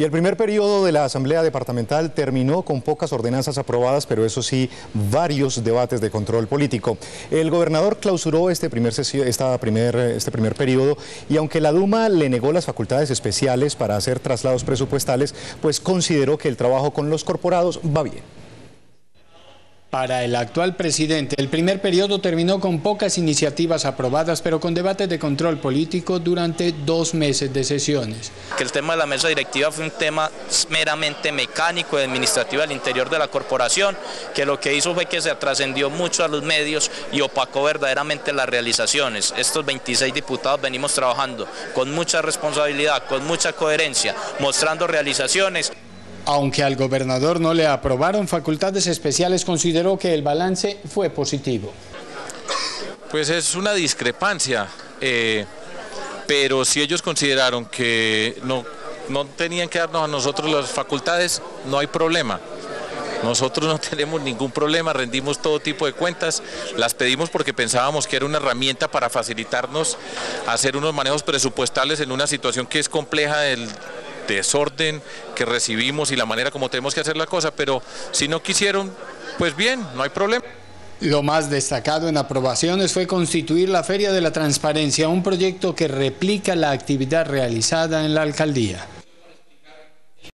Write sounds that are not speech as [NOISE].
Y el primer periodo de la Asamblea Departamental terminó con pocas ordenanzas aprobadas, pero eso sí, varios debates de control político. El gobernador clausuró este primer, este primer periodo y aunque la Duma le negó las facultades especiales para hacer traslados presupuestales, pues consideró que el trabajo con los corporados va bien. Para el actual presidente, el primer periodo terminó con pocas iniciativas aprobadas, pero con debates de control político durante dos meses de sesiones. Que el tema de la mesa directiva fue un tema meramente mecánico y administrativo al interior de la corporación, que lo que hizo fue que se trascendió mucho a los medios y opacó verdaderamente las realizaciones. Estos 26 diputados venimos trabajando con mucha responsabilidad, con mucha coherencia, mostrando realizaciones. Aunque al gobernador no le aprobaron facultades especiales, consideró que el balance fue positivo. Pues es una discrepancia, eh, pero si ellos consideraron que no, no tenían que darnos a nosotros las facultades, no hay problema. Nosotros no [LAUGHS] tenemos ningún problema, rendimos todo tipo de cuentas, las pedimos porque pensábamos que era una herramienta para facilitarnos hacer unos manejos presupuestales en una situación que es compleja del desorden que recibimos y la manera como tenemos que hacer la cosa, pero si no quisieron, pues bien, no hay problema. Lo más destacado en aprobaciones fue constituir la Feria de la Transparencia, un proyecto que replica la actividad realizada en la alcaldía.